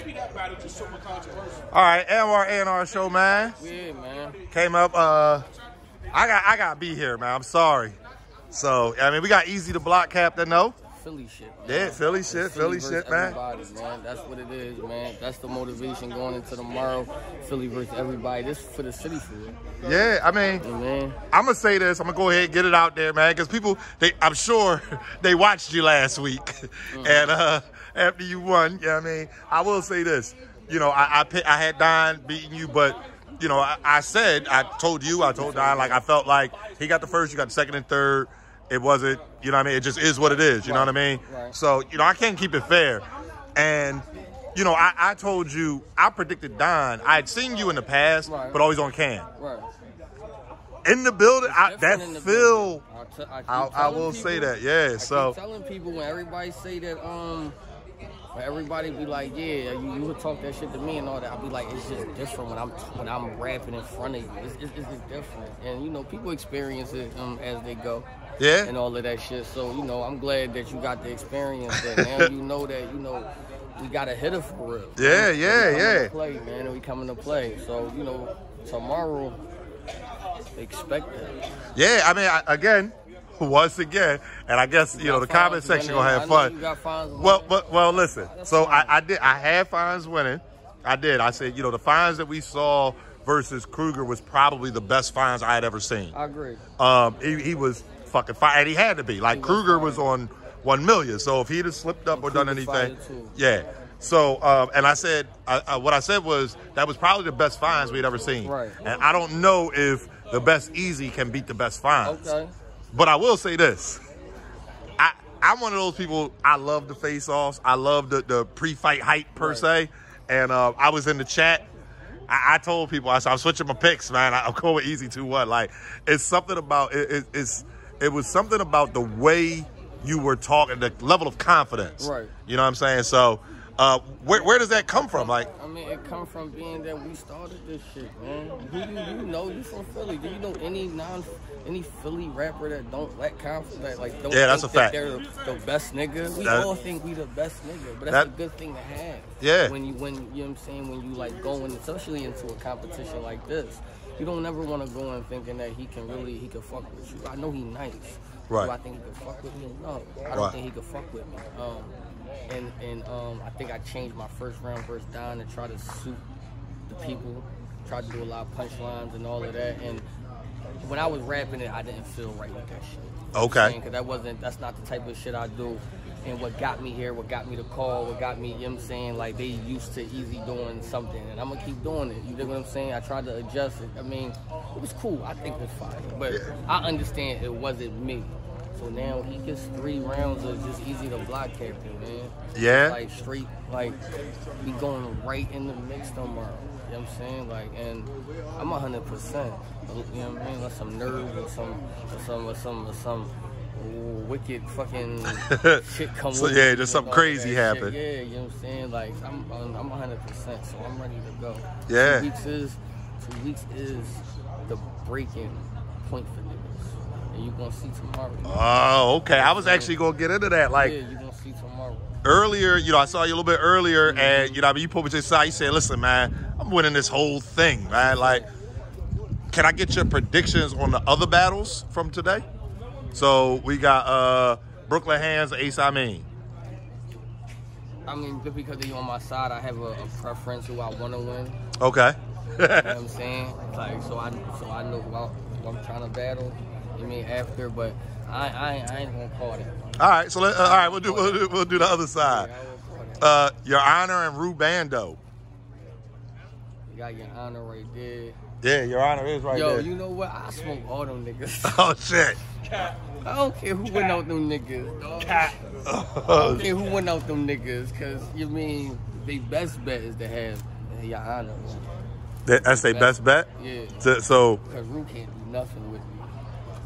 maybe that battle just so controversial. All right, Anwar A&R show, man. Yeah, man. Came up. Uh, I got I got to be here, man. I'm sorry. So I mean, we got Eazy Da Block cap captain though. Philly shit. Man. Yeah, Philly shit, Philly versus shit, man. Man. That's what it is, man. That's the motivation going into tomorrow. Philly versus everybody. This for the city for it. Yeah, I mean, Yeah. I'm gonna say this. I'm gonna go ahead and get it out there, man, because people, they, I'm sure they watched you last week, and uh, after you won, yeah, I mean, I will say this. You know, I I, I had Don beating you, but you know, I, I said, I told you, I told Don, like I felt like he got the first, you got the second and third. It wasn't, you know what I mean? It just is what it is. You know what I mean? Right. So you know, I can't keep it fair, and. You know, I, I told you, I predicted Don. I had seen you in the past, Right. but always on cam. Right. In the building, I, that feel t- I, I, I will people- say that, yeah. So telling people when everybody say that, um, when everybody be like, yeah, you, you would talk that shit to me and all that. I'll be like, it's just different when I'm when I'm rapping in front of you. It's, it's, it's different, and you know, people experience it um, as they go. Yeah. And all of that shit. So you know, I'm glad that you got the experience. That now you know that you know we got a hitter for real. Yeah, And yeah, yeah. To play, man, and we coming to play. So you know, tomorrow, expect that. yeah, I mean, I, again, once again, and I guess you know the comment section gonna have fun. you got Fonz winning. Well, but well, listen. So I, I did. I had Fonz winning. I did. I said, you know, the Fonz that we saw versus Kruger was probably the best Fonz I had ever seen. I agree. Um, he, he was fucking fine, and he had to be. Like Kruger was on one million, so if he'd have slipped up or done anything, yeah. So, um, and I said, I, I, what I said was that was probably the best Fonz we'd ever seen. Right. And I don't know if the best Eazy can beat the best Fonz. Okay. But I will say this. I, I'm one of those people, I love the face offs. I love the, the pre fight hype per Right. se. And uh, I was in the chat. I, I told people, I said, I'm switching my picks, man. I, I'm going with Eazy 2 1. Like, it's something about, it, it, it's, it was something about the way you were talking, the level of confidence. Right. You know what I'm saying? So, uh, where, where does that come from? Like, I mean, it come from being that we started this shit, man. Who you, you know you from Philly? Do you know any non any Philly rapper that don't lack confidence? That, like, don't Yeah, that's think a fact. that They're the, the best nigga. We That- all think we the best nigga, but that's That- a good thing to have. Yeah. When you when you know what I'm saying when you like going, especially into a competition like this, you don't never want to go in thinking that he can really he can fuck with you. I know he nice. Right. Do I think he can fuck with me? No, I don't Right. think he can fuck with me. Um, and and um, I think I changed my first round versus Don to try to suit the people. Tried to do a lot of punchlines and all of that. And when I was rapping it, I didn't feel right with that shit. Okay. Because that wasn't that's not the type of shit I do. And what got me here, what got me to call, what got me, you know what I'm saying, like they used to Eazy doing something and I'm gonna keep doing it. You know what I'm saying? I tried to adjust it. I mean, it was cool. I think it was fire. But I understand it wasn't me. So now he gets three rounds of just Eazy Da Block Captain, man. Yeah. Like straight, like we going right in the mix tomorrow. You know what I'm saying? Like, and I'm hundred percent. You know what I mean? Like some nerves or some, or some, or some, or some wicked fucking shit come. So, with yeah, just something crazy happened. Shit. Yeah, you know what I'm saying? Like, I'm, I'm hundred percent. So I'm ready to go. Yeah. Two weeks is, two weeks is the breaking point for niggas, and you're gonna see tomorrow. oh, okay. I was actually going to get into that. Like, yeah, you gonna see tomorrow. earlier, you know, I saw you a little bit earlier, mm-hmm. and you know, I mean, you put me to the side. You said, "Listen, man, I'm winning this whole thing, man. Like, can I get your predictions on the other battles from today?" So we got uh Brooklyn Hands, Ace I mean. I mean, just because they on my side, I have a, a preference who I want to win. Okay. You know what I'm saying? Like, so I, so I know who, I, who I'm trying to battle. You mean after, but I, I, ain't- I ain't gonna call it. all right. So let, uh, all right, we'll do we'll do, we'll do the other side. I won't call it. Uh, Your Honor and Rubando. You got your honor right there. Yeah, Your Honor is right Yo, there. you know what? I smoke all them niggas. oh shit. I don't care who went out them niggas. dog. I don't care who went out them niggas, cause you mean the best bet is to have your honor. That- That's their best bet. Yeah. So, so Cause Rue can't do nothing with me.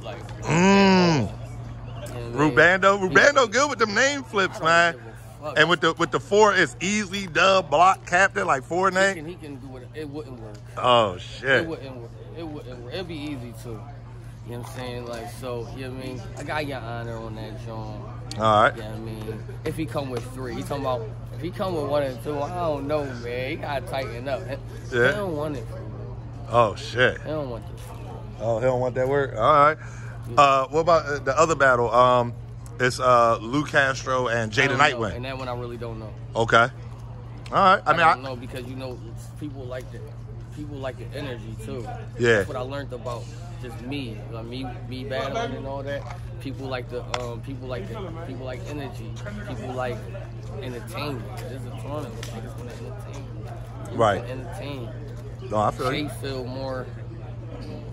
Like, mm, you know what I mean? Rubando, Rubando, good with them name flips, man. give a fuck. And with the with the four, it's easily dub block captain, like four he can, he can do it. Wouldn't work. Oh shit. It wouldn't work. It wouldn't work. It'd be easy too. You know what I'm saying? Like, so, you know what I mean? I got your honor on that, John. All right. Yeah, I mean, if he come with three, he talking about if he come with one and two, I don't know, man. He gotta tighten up. He Yeah. don't want it. Oh shit. He don't want this. Oh, he don't want that work. All right. Uh, what about uh, the other battle? Um, it's uh Lou Castro and Jada know. Nightwing. And that one I really don't know. Okay. All right. I mean, I, don't know because you know people like the people like the energy too. Yeah. That's what I learned about just me, like me, me battling and all that. People like the um, people like the people like energy. People like entertainment. This is a tournament. Niggas want to entertain. You Right. Entertain. no, I feel you. feel more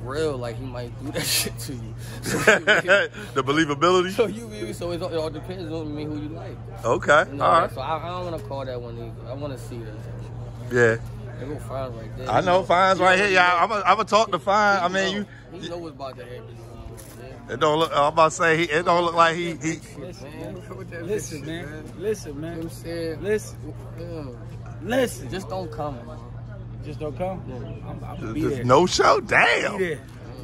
real, like he might do that shit to you. So the believability. so you, really so it all, it all depends on me who you like. Okay. You know, All right. So I, I don't want to call that one either. I want to see this. Yeah. They go fine right there. I know Fine's right here, y'all. I'm gonna I'm talk to Fonz. I mean, you. He know what's about to happen. It don't look. I'm about to say he. It don't look like he. he Man, Listen, man. Listen, You know what I'm man. Listen. Yeah. Listen. Just don't come. man. Just don't come. I'm, I'm just there. no show. Damn.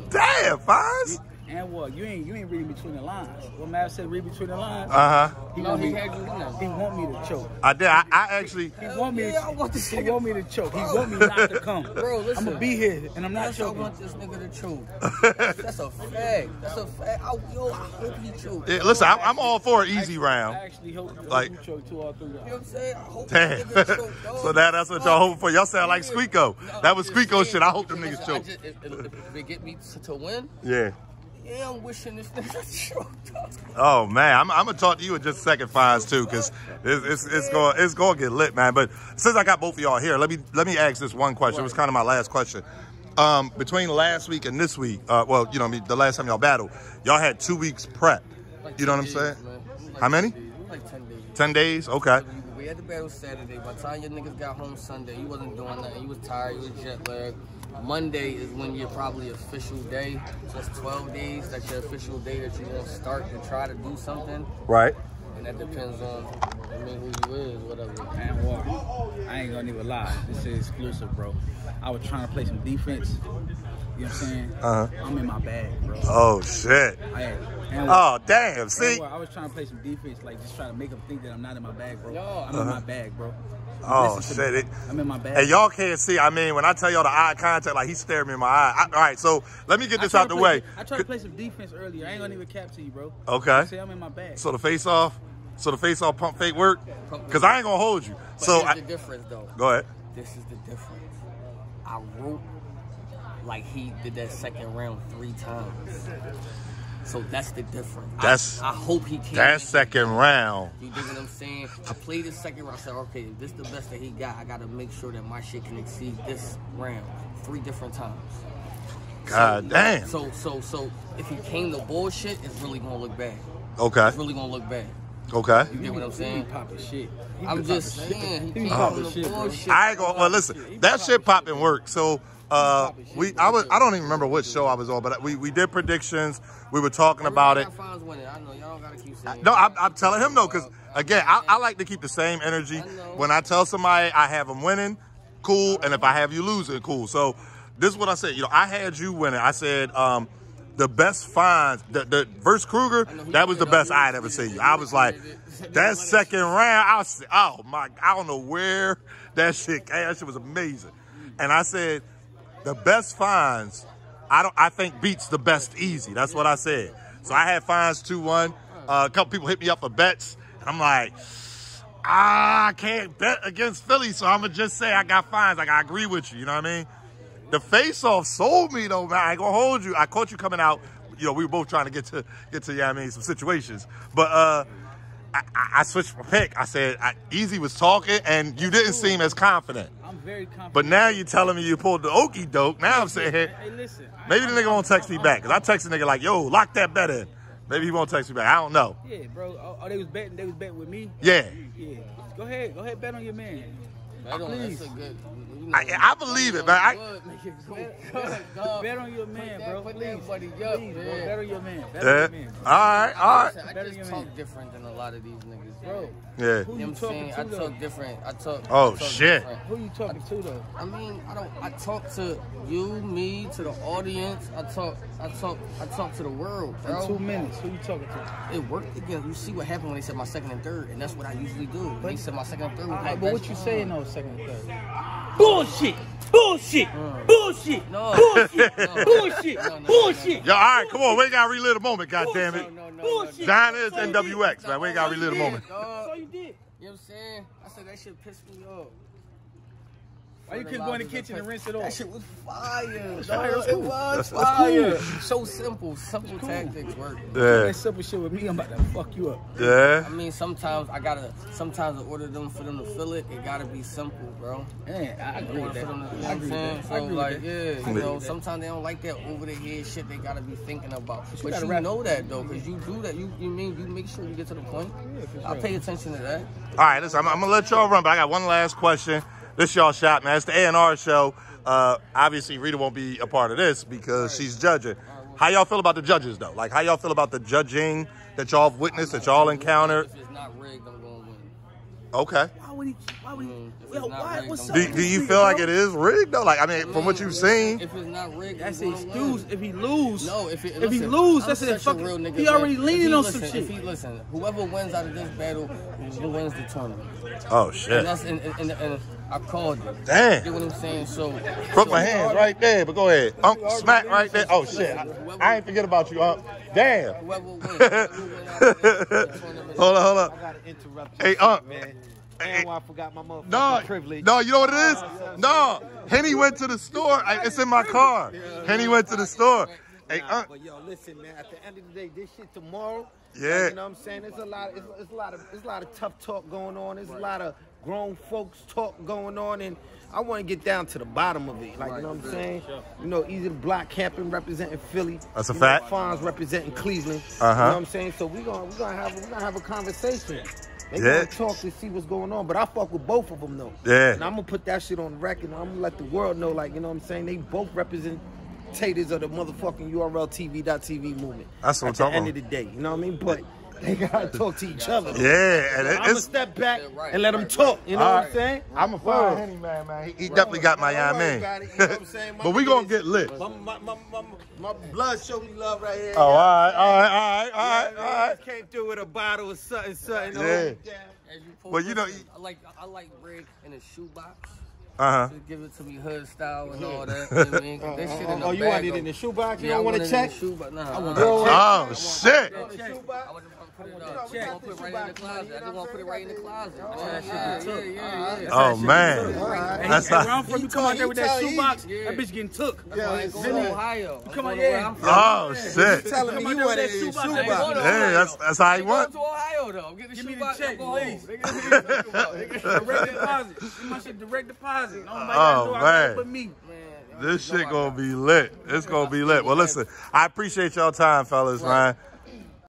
Damn, Fonz. And what? You ain't you ain't reading between the lines. What Mav said, read between the lines. Uh huh. he No, want he me. had you in there. He want me to choke. I did. I, I actually. He want me. yeah, I want to, this he want me to choke. He want me not to come. Bro, listen. I'm gonna be here, and I'm not Yes, I want this nigga to choke. That's, that's a fact. That's a fact. I, yo, I hope he choke. Yeah, listen, I'm, I'm all for an easy I round. I actually hope, hope Like- you choke two or three You know what. I'm saying? I hope Damn. this nigga choke, dog. so now that's what y'all hoping for. Y'all sound like Yeah. Squeako. No, That was just Squeako shit. I hope them because niggas choke. if, if, if they get me to, to win, Yeah. Yeah, I'm wishing this nigga choked up. Oh man, I'm, I'm gonna talk to you in just a second, Fonz too, because it's, it's it's going it's going to get lit, man. But since I got both of y'all here, let me let me ask this one question. It was kind of my last question. Um, between last week and this week, uh, well, you know, I mean, the last time y'all battled, y'all had two weeks prep. You know what I'm 10 saying? days, man. It was like How many? 10. Like 10 days. Ten days. Okay. We had the battle Saturday. By the time your niggas got home Sunday, you wasn't doing nothing. You was tired. You was jet lagged. Monday is when your probably official day. So it's 12 days. That's your official day that you want to start to try to do something. Right. And that depends on, I mean, who you is, whatever. Man, what? I ain't gonna even lie. This is exclusive, bro. I was trying to play some defense. You know what I'm saying? Uh-huh. I'm in my bag, bro. Oh shit. I am. And oh, what? Oh damn. And See. I was trying to play some defense, like just trying to make them think that I'm not in my bag, bro. I'm in my uh-huh. bag, bro. Oh shit. It, I'm in my bag. and y'all can't see. I mean, when I tell y'all the eye contact, like he stared me in my eye. I, all right. So let me get this out the play- way. I tried to play some defense earlier. I ain't gonna even cap to you, bro. Okay. Say I'm in my bag. So the face off. So the face off pump fake work. Cause I ain't gonna hold you. But So here's I, the difference, though. go ahead. This is the difference. I wrote like he did that second round three times. So that's the difference. That's- I, hope he can't. That second round. You dig what I'm saying? I played the second round. I said, okay, if this the best that he got, I gotta make sure that my shit can exceed this round three different times. God damn. So so so if he came to bullshit, it's really gonna look bad. Okay. It's really gonna look bad. Okay. You get what I'm saying? be popping shit. He I'm just popping shit. saying he He be came popping shit, bro. bullshit. I ain't gonna. Well, listen. That shit popping work. So. Uh, we I was I don't even remember what show I was on, but we, we did predictions. We were talking about it. Fonz winning. I know y'all don't gotta keep saying. No, I'm, I'm telling him no, because again, I, I like to keep the same energy. When I tell somebody I have them winning, cool, and if I have you losing, cool. So this is what I said. You know, I had you winning. I said um, the best Fonz, the, the verse Kruger, I know he that was the best. I had ever seen. I was like, that second round, I was, oh my, I don't know where that shit came. That shit was amazing. And I said, the best Fonz, I don't. I think beats the best Eazy. That's what I said. So I had Fonz two one. Uh, a couple people hit me up for bets, and I'm like, ah, I can't bet against Philly, so I'm gonna just say I got Fonz. Like I agree with you. You know what I mean? The face off sold me though, man. I ain't gonna hold you. I caught you coming out. You know, we were both trying to get to get to, yeah, I mean, some situations, but uh. I, I- I switched my pick. I said I, Eazy was talking, and you didn't seem as confident. I'm very confident. But now you're telling me you pulled the okey doke. Now I'm saying, Hey, listen. I- maybe the nigga won't text me back. Cause I text the nigga like, yo, lock that bet in. Maybe he won't text me back. I don't know. Yeah, bro. Oh, oh, they was betting. They was betting with me. Yeah. Yeah. Go ahead. Go ahead. Bet on your man. Bet on Please. that's a good. You know, I- I believe it, man. I- Good, make it go good, dog. Bet on your man, bro. Put Please. that buddy up, Please, bro. man. Bet on your man. Bet Yeah. on your man. All right, all right. Listen, I Better just talk me. different than a lot of these niggas, Bro, bro. Yeah. who You you know what I'm talking saying? to I though? talk different. I talk. Oh, I talk shit. different. Who you talking to though? I mean, I don't. I talk to you, me, to the audience. I talk. I talk. I talk to the world, bro. In two minutes, who you talking to? It worked again. You see what happened when they said my second and third, and that's what I usually do. When they said my second and third. was my but what you friend. saying though, second and third? Bullshit! Bullshit! Uh. Bullshit! No. Bullshit! No. Bullshit! No, no, no, Bullshit! Yo, all right, come on. We ain't got to relive the moment, God damn it. No, no, no, Bullshit. no, no. Don is NWX, man. We ain't got to relive the moment. Dog. That's all you did. You know what I'm saying? I said that shit pissed me off. Why you couldn't go in the kitchen and rinse it off? That off? shit was fire. fire, dog. that's It was That's- that's fire. So simple. Simple cool. tactics work. Yeah. That simple shit with me, I'm about to fuck you up. Yeah. I mean, sometimes I gotta. Sometimes I order them for them to fill it, it gotta be simple, bro. Man, I agree In with that. them to, you I agree with that. So I agree like, with yeah, you know, sometimes they don't like that over the head shit. They gotta be thinking about. But gotta you know that though, cause you do that. You you mean you make sure you get to the point. Yeah. I pay attention to that. All right, listen, I'm, I'm gonna let y'all run, but I got one last question. This y'all shot, man. It's the A and R show. Uh, obviously, Rita won't be a part of this because she's judging. How y'all feel about the judges, though? Like, how y'all feel about the judging that y'all have witnessed, that y'all encountered? If it's not rigged, I'm gonna win. Okay. Why would he? Why would he? Mm, Yo, why? rigged, What's up? Do, do you feel like it is rigged, though? Like, I mean, from what you've seen, If it's not rigged, That's I'm his dues. If he lose, No, if, it, if he lose, I'm that's it. such a Fuck real nigga, He already man. leaning he on listen, some shit. If he listen, whoever wins out of this battle, he wins the tournament. oh And shit, that's and, and, and, and I called it. Damn. You know what I'm saying? So broke so my hands right there. But go ahead, Ump, smack right there. Oh shit, I, I ain't forget about you, Ump. Damn. Whoever wins, whoever wins out of this tournament. Hold on, hold I on. gotta interrupt Hey, you, Unc. man. Hey, And I forgot my motherfucking No, privilege. no, you know what it is? Uh, no, Henny went to the store. I, it's in my car. Henny went to the store. Hey, Nah, Unc. but yo, listen, man. At the end of the day, this shit tomorrow. Yeah. like, you know what I'm saying? There's a lot. It's, it's a lot of. There's a lot of tough talk going on. There's a lot of grown folks talk going on, and I want to get down to the bottom of it. Like you know what I'm saying? You know, Eazy the Block camping representing Philly. That's a You know, fact. Fonz representing Cleveland. Uh-huh. You know what I'm saying? So we gonna we gonna have we gonna have a conversation. They Yeah. gonna talk to see what's going on, but I fuck with both of them though. Yeah. And I'm gonna put that shit on the record. And I'm gonna let the world know, like you know what I'm saying. They both representators of the motherfucking URL TV.TV movement. That's what I'm At the talking end of the day, you know what I mean? But they gotta talk to each other. Yeah, and it- I'm gonna step back Right, and let them right, talk. You know All what right. I'm saying? I'm a Word. fine Henny man, man. He, he definitely got my Don't eye man. about it, you know what I'm saying? My but we gonna get lit. My, my, my, my, my blood show me love right here. Oh, all right, all right, all right, all right, Yeah, all man, right. just Came through with a bottle of something, something. Yeah. hold it you Well, you know, I like I like bread in a shoebox. Uh huh. Just give it to me hood style and all that. You know I mean? That shit in the Oh, you want it in the shoebox? You Yeah, don't want to check? shoebox. Nah, I want Yo, Oh shit. I would just put it up. You we just got want to the put it right in the closet. I just want to put it right in the closet. Oh, Yeah, yeah, yeah, yeah. Oh man. That's he, where how. I'm from, you come out there with that shoebox, that bitch getting took. Yeah, I it's to really- Ohio. I'm Come on, going to where oh, yeah. I'm from. Oh shit. telling me Come you want it in that shoebox. I ain't shoebox. going to Yeah, that's that's how I he ain't going to Ohio though. Get the Give me the check, and go home. please. You talking about, nigga? Direct deposit. My shit direct deposit. Oh, man. man. but me. This shit gonna be lit. It's gonna be lit. Well, listen, I appreciate y'all time, fellas, man.